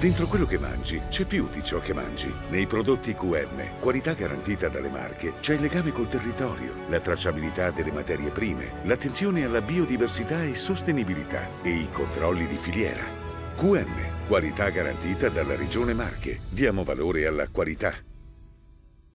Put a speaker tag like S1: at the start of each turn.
S1: Dentro quello che mangi c'è più di ciò che mangi. Nei prodotti QM, qualità garantita dalle marche, c'è il legame col territorio, la tracciabilità delle materie prime, l'attenzione alla biodiversità e sostenibilità e i controlli di filiera. QM, qualità garantita dalla Regione Marche. Diamo valore alla qualità.